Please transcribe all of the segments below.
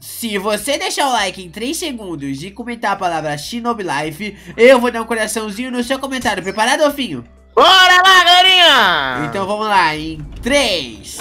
Se você deixar o like em 3 segundos e comentar a palavra Shinobi Life, eu vou dar um coraçãozinho no seu comentário. Preparado, Ofinho? Bora lá, galerinha! Então vamos lá, em 3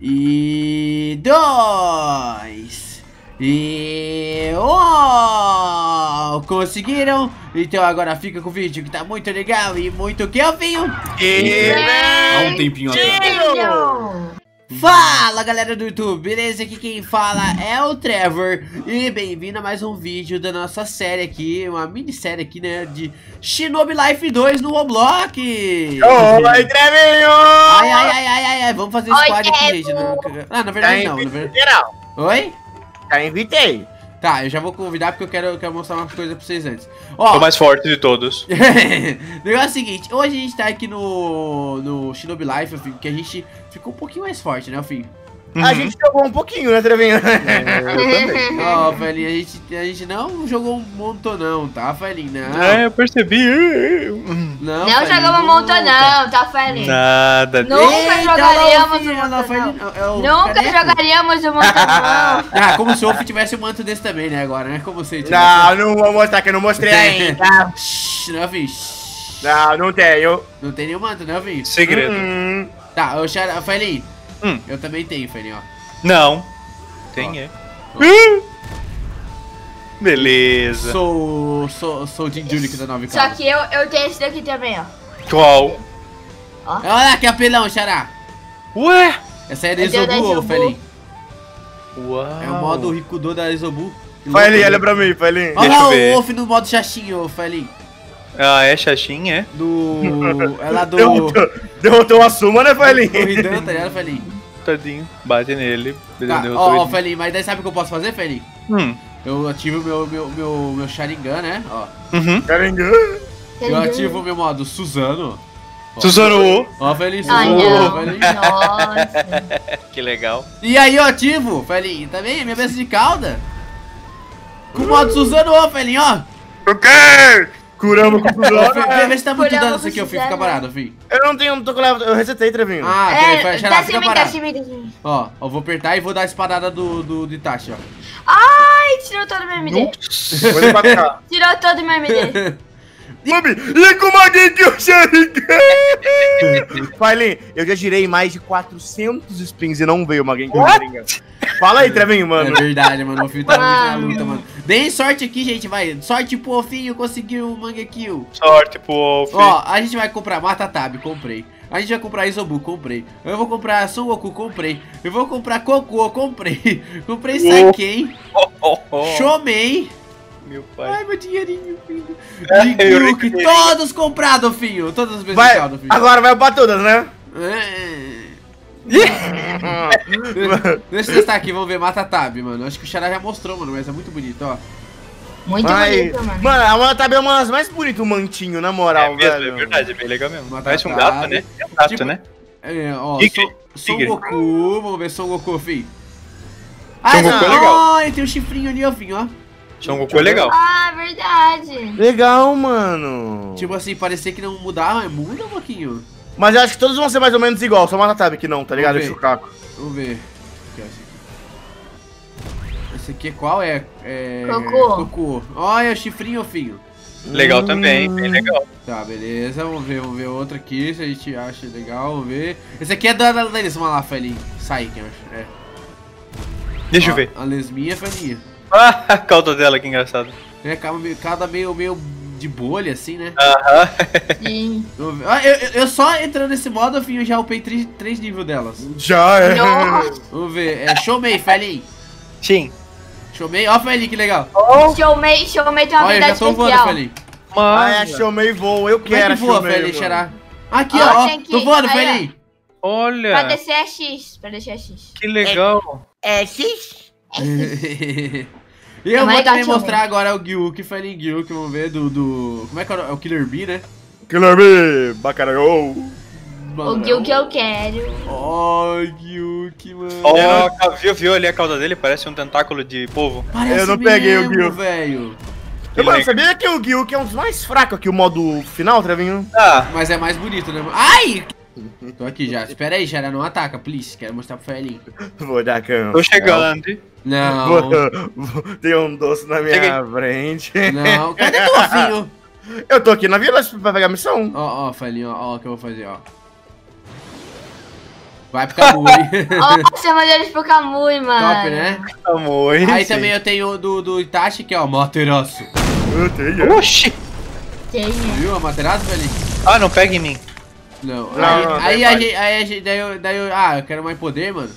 e 2 e 1. Conseguiram? Então agora fica com o vídeo que tá muito legal e muito que, Ofinho? E... Há um tempinho atrás. Fala galera do YouTube, beleza? Aqui quem fala é o Trevor E bem-vindo a mais um vídeo da nossa série aqui Uma minissérie aqui, né, de Shinobi Life 2 no Roblox Oi, Trevinho! Ai, ai, ai, ai, ai, ai, vamos fazer squad aqui, gente não... Ah, na verdade não, na verdade... Oi? Já invitei Tá, eu já vou convidar porque eu quero, eu quero mostrar umas coisas pra vocês antes. Ó, o mais forte de todos. o negócio é o seguinte, hoje a gente tá aqui no, no Shinobi Life, que a gente ficou um pouquinho mais forte, né, filho? Uhum. A gente jogou um pouquinho, né, Trevinho? É, Ó, oh, velhinho, a gente, a gente não jogou um montão não, tá, velhinho? Não. É, eu percebi. Não, não jogamos um montão não, tá, velhinho? Nada. Nunca Eita, jogaríamos um montão não. Nunca jogaríamos um montão não. Ah, como se o Wolf tivesse um manto desse também, né, agora, né? Como você tivesse... Não, não vou mostrar, que eu não mostrei ainda. Shhh, não, filho. Não, não tenho. Não tem nenhum manto, né, filho? Segredo. Hum. Tá, ô, Felinho. Hum. Eu também tenho, Felinho, ó. Não. Tem, ó. é. Beleza. Sou. Sou, sou o Jim Julic da 9 Só que eu, eu tenho esse daqui também, ó. Qual? Ó. Olha lá que apelão, Xará. Ué? Essa é da Isobu, ô Felinho. Uau. É o modo Rikudo da Isobu. Felinho, olha pra mim, Felinho. Olha lá o Wolf no modo Xaxinho, Felinho. Ah, é Xaxin, é? Do. É lá do. Derrotou, derrotou a Suma, né, Felinho? Do Ridan, tá ligado, Felinho? Tadinho, bate nele. Tá, ó, ó, Felinho, mas daí sabe o que eu posso fazer, Felinho? Hum. Eu ativo o meu, meu, meu, meu Sharingan, né? Ó. Uhum. Sharingan. Eu ativo o meu modo Suzano. Suzano! Ó, Felinho, Suzano. Nossa. que legal. E aí eu ativo, Felinho, tá bem? Minha besta de cauda. Com o modo Suzano, ó, Felinho, ó. O quê? Curamos com tudo. Vê, vê se tá muito dano isso aqui, filho. Fica parado, filho. Eu não tenho, não tô com leva. Eu resetei, Trevinho. Ah, é, peraí, fica assim, parado. Ó, eu vou apertar e vou dar a espadada do, do, Itachi, ó. Ai, tirou todo o meu MD. tirou todo o meu MD. Mami, e alguém que eu Sharingan? Failin, eu já girei mais de 400 spins e não veio uma Sharingan. Fala aí, Trevinho, mano. É verdade, mano. O Fio tá muito na luta, mano. Deem sorte aqui, gente, vai. Sorte pro Ofinho conseguir o Mangekill. Sorte pro Ofinho. Ó, a gente vai comprar Matatab, comprei. A gente vai comprar Isobu, comprei. Eu vou comprar Son Goku, comprei. Eu vou comprar Cocô, comprei. comprei Saiken. Oh, oh, oh. Shomei. Meu pai. Ai, meu dinheirinho, filho. É, todos comprados, filho. Todas as vezes vai, filho. Agora vai pra todas, né? É. Deixa eu testar aqui, vamos ver. Mata Tab, mano. Acho que o Xará já mostrou, mano, mas é muito bonito, ó. Muito bonito, mano. Mano, a Mata é uma das mais bonitas, o mantinho, na moral, é mesmo, velho. É verdade, é bem legal mesmo. Mata Parece um gato, né? É um gato, tipo, né? É, ó, Tigre. Son, Son Goku. Vamos ver Son Goku, filho. Ah, Son Goku é legal. Ai, tem um chifrinho ali, ó, filho, ó. Son Goku é legal. Ah, verdade. Legal, mano. Tipo assim, parecer que não mudar, mas muda um pouquinho. Mas eu acho que todos vão ser mais ou menos igual, só o Matatab que não, tá ligado? Esse Caco. Vamos ver. Esse aqui é qual? É. é... Cocô. Cocô. Olha o chifrinho, filho. Legal hum... também, bem legal. Tá, beleza. Vamos ver, vamos ver outro aqui, se a gente acha legal. Vamos ver. Esse aqui é da, da, da vamos lá, Felinho. Sai, quem acha. É. Deixa Ó, eu ver. A lesminha, Felinha. Ah, a cauda dela, que engraçado. É, cada meio, meio de bolha, assim, né? Aham. Sim. Ah, eu, eu só entrando nesse modo, eu já upei três, três níveis delas. Já é. Nossa. Vamos ver. É Showmei, Felinho. Sim. Showmei, ó, Felinho, que legal. Oh. Showmei, Showmei tem uma Olha, habilidade eu já tô especial. voando, Felinho. Ah, é Showmei voa, eu Como é quero que voa, mano. xará? Aqui, Ó, ó, que- Tô voando. Felinho. Olha. Pra descer é X. Pra descer é X. Que legal. É X? E eu É vou mais também mostrar agora o Gyuk, Felinho Gyuk, vamos ver, do, do... Como é que é o é o Killer Bee, né? Killer Bee, bacaragol. O Gil que eu quero. Ó, Gyuk, mano. Ó, viu, viu ali a cauda dele? Parece um tentáculo de polvo. Parece Eu não peguei o mesmo, Gyuk. velho. Que Mano, sabia que o Gyuk é um dos mais fracos aqui, o modo final, Trevinho? Ah, Mas é mais bonito, né? mano? Ai! Tô aqui já. Espera aí, Xará, não ataca, please. Quero mostrar pro Felinho. Vou dar cão. Tô chegando. Não, Tem um doce na minha Cheguei. frente. não. Cadê teu filho? Eu tô aqui na vila pra pegar a missão. Ó, ó, Felinho, ó, ó o que eu vou fazer, ó. Vai pro Kamui. Nossa, mas eles pro Kamui, mano. Top, né? Amor. Aí também eu tenho o do, do Itachi, que é o Materaço. Eu tenho. Oxi. Tem, né? Viu a Materaço, Felinho? Ah, não pega em mim. Não. Não, aí, não, aí, gente, aí a gente, daí eu, daí eu, ah, eu quero mais poder, mano.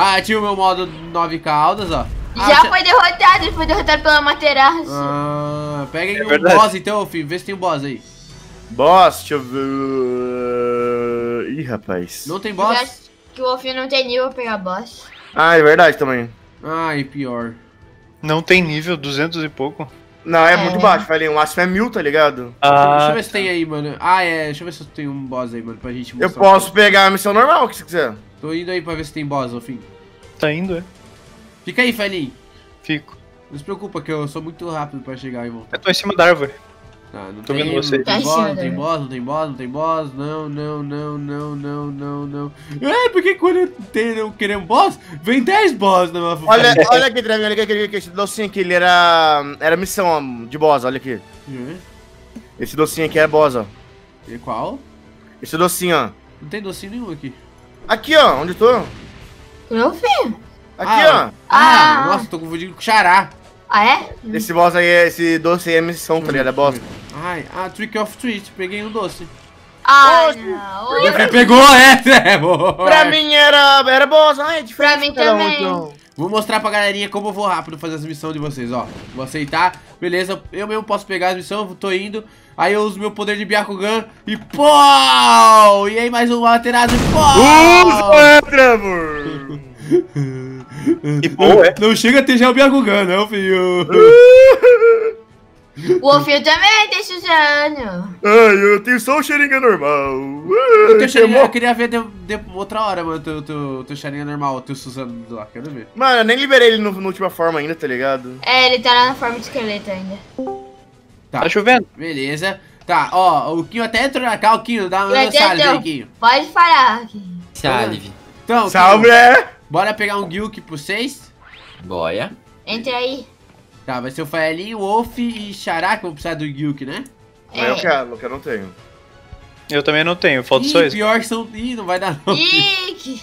Ah, tinha o meu modo 9 caudas, ó. Ah, Já foi derrotado, ele foi derrotado pela Materaço. Ah, pega aí É um verdade. boss então, filho. Vê se tem um boss aí. Boss, deixa eu ver. Ih, rapaz. Não tem Eu boss? acho que o Wolfinho não tem nível pra pegar boss. Ah, é verdade também. Ai, pior. Não tem nível, 200 e pouco. Não, é, É. muito baixo, Felinho. O máximo é mil, tá ligado? Deixa eu Ah, ver se tem aí, mano. Ah, é. Deixa eu ver se tem um boss aí, mano, pra gente mostrar. Eu posso pegar a missão normal, o que você quiser. Tô indo aí pra ver se tem boss, ô fim. tá indo, é. Fica aí, Felinho. Fico. Não se preocupa que eu sou muito rápido pra chegar e voltar. Eu tô em cima da árvore. Tá, não Tô tem, vendo você. tem Tá não tem boss, não tem boss, não tem boss, não, não, não, não, não, não, não. É, porque quando eu tenho, eu querer um boss, vem 10 boss na minha Olha, olha aqui, Trevinho, olha aqui, olha aqui, esse docinho aqui, ele era. Era missão de boss, olha aqui. Esse docinho aqui é boss, ó. E qual? Esse docinho, ó. Não tem docinho nenhum aqui. Aqui, ó, onde eu tô? Meu filho. Aqui, Ah, ó. Ah, Ah. nossa, tô confundindo com xará. Ah, é? Esse boss aí, é- esse doce aí é missão, tá ligado? É boss. Ai, ah, Trick of Treat, peguei um doce. Ah, não. Você pegou é boa. Pra mim era, era boss, ah, é diferente. Pra mim cada um, também. então. Vou mostrar pra galerinha como eu vou rápido fazer as missões de vocês, ó. Vou aceitar, beleza. Eu mesmo posso pegar as missões, tô indo. Aí eu uso meu poder de Byakugan e pô! E aí mais um alterado e pô! Usa, Trevor! Que boa, é. Não chega a ter já o Byakugan, não, filho. O Wolfinho também tem Suzano. Ai, eu tenho só o Sharingan normal. Eu, Ai, tenho Sharingan, queimou. eu queria ver de, de- outra hora, mano, teu, teu, teu Sharingan normal, o teu Suzano lá, quero ver. Mano, eu nem liberei ele no, no última forma ainda, tá ligado? É, ele tá lá na forma de esqueleto ainda. Tá, Tá chovendo. beleza. Tá, ó, o Kinho até entrou na cá, o Kinho, dá uma ter, aí. Kinho. Pode parar aqui. Salve. Então, Salve, Kinho, é? bora pegar um Gilk pro 6? Boia. Entra aí. Tá, vai ser o Faelinho, Wolf e Xará que vão precisar do Gilk, né? Eu É. quero, eu não tenho. Eu também não tenho, falta Ih, só isso. pior são... Ih, não vai dar não. Ih, que-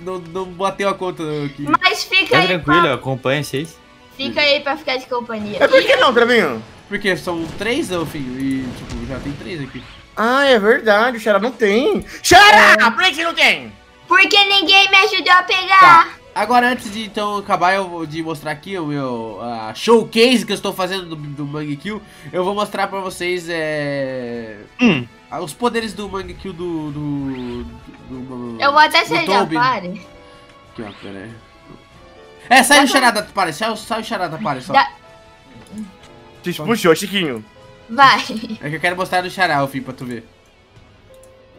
Não, não bateu a conta aqui. Mas fica Fica aí. tranquilo, eu Pra, acompanho vocês. fica aí pra ficar de companhia. É por que não, Trevinho? Porque são três, ô filho, e tipo, já tem três aqui. Ah, é verdade, o Xará não tem. Xará, por que você não tem? Porque ninguém me ajudou a pegar. Tá, agora antes de então acabar eu vou de mostrar aqui o meu ah, showcase que eu estou fazendo do, do Mangue Kill, eu vou mostrar pra vocês é, Hum. ah, os poderes do Mangue Kill do... do, do, do- Eu vou até da Tobin. pare. Aqui, ó, pera aí. É, sai o charada, para, sai, sai o charada, para só. Dá- Te puxou, Chiquinho. Vai. É que eu quero mostrar do Xará, o fim, pra tu ver.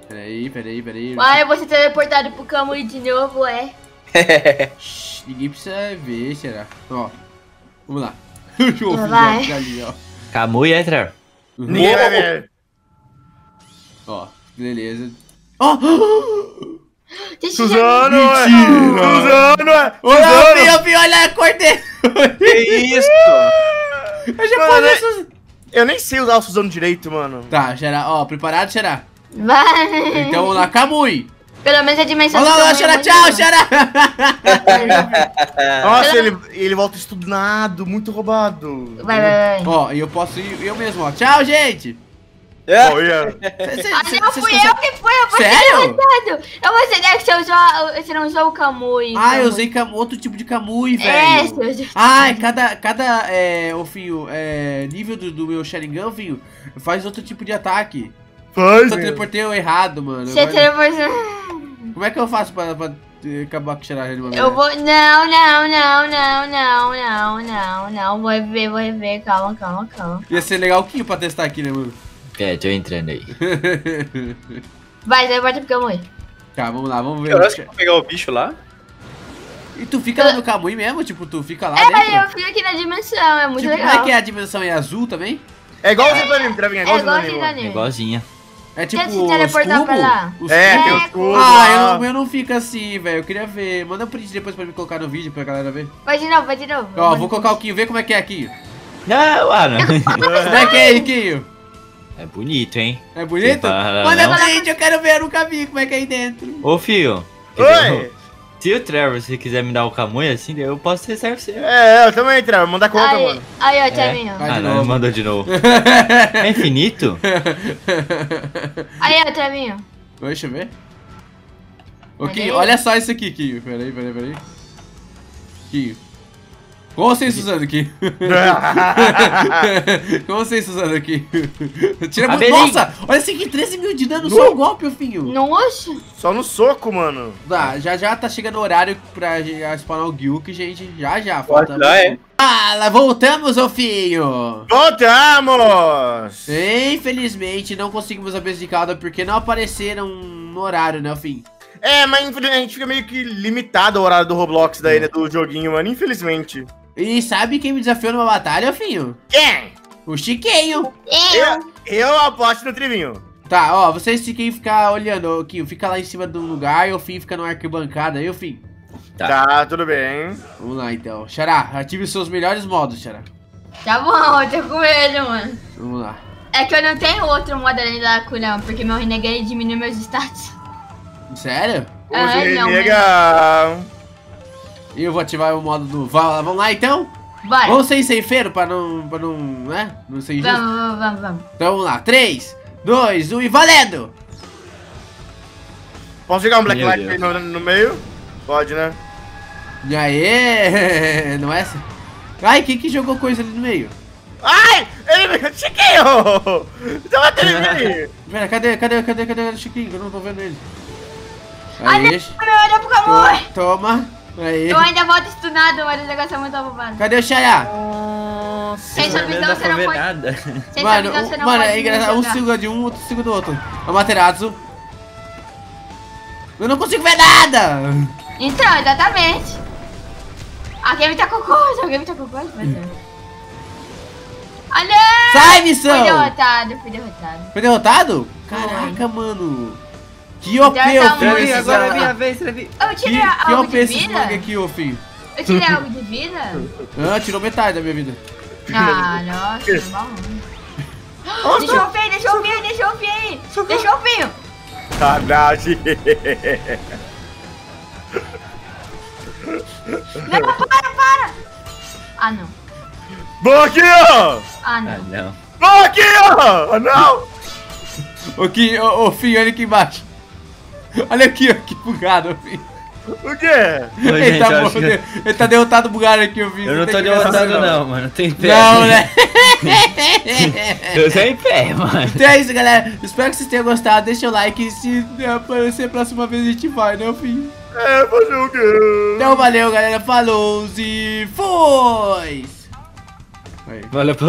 Peraí, peraí, peraí. Vai, eu vou ser teleportado pro Kamui de novo, é. Shhh, ninguém precisa ver, será? Ó, vamos lá. o Wolf Vai. já- já ali, ó. Camu e entra. Ninguém vai ver. Ó, beleza. Ó! Deixa eu Suzano, é. Suzano, é. Suzano. eu vi, olha a cor dele. Que isso? Eu já Mano, falei isso. Eu nem sei usar o Suzano direito, mano. Tá, Xará, ó, preparado, Xará? Vai. Então vamos lá, Kamui. Pelo menos a dimensão Olha lá, lá, Kamui é Xará, muito tchau. Xará. Nossa, ele, ele volta estudado, muito roubado. Vai, vai, vai. Ó, e eu posso ir eu mesmo, ó. Tchau, gente. É. Olha. Cê- cê- Ah, cê- não fui conseguem- eu que fui, eu fui Sério? Eu vou ser que você usou, você não usou o Kamui. Ah, Kamui. eu usei cam- outro tipo de Kamui, É, velho. seu Deus. Ai, cada, cada é, ô, filho, é, nível do, do meu Sharingan, filho, faz outro tipo de ataque. Faz, Só teleportei eu errado, mano. Você teleportou. Como é que eu faço pra, pra eh, acabar com o Sharingan de uma Eu vez? vou. Não, não, não, não, não, não, não, não. Vou rever, vou rever. Calma, calma, calma. Ia ser legal o Kinho pra testar aqui, né, mano? É, tô entrando aí. Vai, teleporta pro Kamui. tá, vamos lá, vamos Que ver. horas que eu vou pegar o bicho lá? E tu fica lá no Kamui mesmo? Tipo, tu fica lá É, dentro? eu fico aqui na dimensão, é muito Tipo, como legal. é que é a dimensão? É azul também? É igual o do anime, Trevinho, é É igual o igual do aquele anime. anime. Igualzinha. É tipo Quer se teleportar pra lá? Os É, cubos? tem os É, cubos. Ah, eu não, eu não fico assim, velho. Eu queria ver. Manda um print depois pra me colocar no vídeo pra galera ver. Vai de novo, vai de novo. Ó, vou colocar o Kinho, vê como é que é aqui. Não, mano. Como é que é aí, Kinho? É bonito, hein? É bonito? Manda não? print, eu quero ver, eu nunca vi como é que é aí dentro. Ô, filho. Oi! Se o Trevor, se quiser me dar o Camunha assim, eu posso ser servo seu. É, eu também, Trevor. Manda conta, Aí, mano. aí, ó, É. Thiaguinho. Vai ah, de não, novo. mandou de novo. É infinito? Aí, ó, Thiaguinho. Deixa eu ver. Ô, Olha só isso aqui, Kinho. Peraí, peraí, peraí. Kinho. Com vocês usando aqui. Com vocês usando aqui. Tira muito. Nossa! Olha esse aqui, 13 mil de dano, só um golpe, filho. Nossa. Só no soco, mano. Tá, já já tá chegando o horário pra já spawnar o Gyuk, gente. Já já, Pode falta. dar, é. Ah, lá voltamos, ô filho! Voltamos! Infelizmente não conseguimos a base de calda porque não apareceram no horário, né, fim? É, mas a gente fica meio que limitado ao horário do Roblox daí, né? Do joguinho, mano. Infelizmente. E sabe quem me desafiou numa batalha, ô filho? Quem? O Chiquinho! Eu, eu aposto no Trivinho. Tá, ó, vocês fiquem ficar olhando, ô Kinho, fica lá em cima do lugar e o Fim fica no arquibancada aí, ô Fim. Tá. Tá. tudo bem. Vamos lá então. Xará, ative os seus melhores modos, Xará. Tá bom, eu tô com medo, mano. Vamos lá. É que eu não tenho outro modo além da cura, porque meu renegade diminui meus status. Sério? Ah, não, legal. E eu vou ativar o modo do. Vamos vamos lá então? Bora. Vamos ser ceifeiro pra não. pra não. né? Não ser injusto. Vamos, vamos, vamos, vamos. Então vamos lá. 3, 2, 1 e valendo! Posso jogar um Black Meu Light aí no, no meio? Pode, né? E aí? Não é essa? Ai, quem que jogou coisa ali no meio? Ai! Ele me... Chiquinho! Tá batendo em mim! Pera, cadê, cadê, cadê, cadê o Chiquinho? Que eu não tô vendo ele. Ai, não, Aí, meu olho pro to- toma. Aí. Eu ainda volto estunado, mas o negócio é muito roubado. Cadê o Xará? Nossa, Sem sua visão, você não pode- nada. Sem Mano, sua visão, você não mano, pode é engraçado. Um segura de um, outro segura do outro. É o Materazzo. Eu não consigo ver nada! Então, exatamente. A game tá com coisa, a game tá com coisa, mas... Olha! Sai, missão! Fui derrotado, fui derrotado. Foi derrotado? Caraca, mano. Que OP, tá ô muito filho, Trevi, esse agora é minha vez, Trevi. Eu Que, tirei que algo OP de esse vida? bug aqui, ô filho? Eu tirei algo de vida? Ah, tirou metade da minha vida. Ah, nossa, normal. Deixa eu ver, deixa eu ver, deixa eu ver. Deixa eu ver. Sacanagem! Não, para, para. Ah, não. Boquinha! Ah, Ah, não. não. Boquinha! Ah, não! Ô, que, ô, ô, filho, olha aqui embaixo. Olha aqui, ó, que bugado, filho. O quê? Ô, Ele gente, tá, eu, acho que ele tá derrotado bugado aqui, ô, filho. eu não tô derrotado cena. não, mano. Tem pé. Não, né? Eu tô em pé, mano. Então é isso, galera. Espero que vocês tenham gostado. Deixa o like. e Se aparecer a próxima vez, a gente vai, né, filho? É, fazer o quê? Então valeu, galera. Falou e foi! Valeu pelo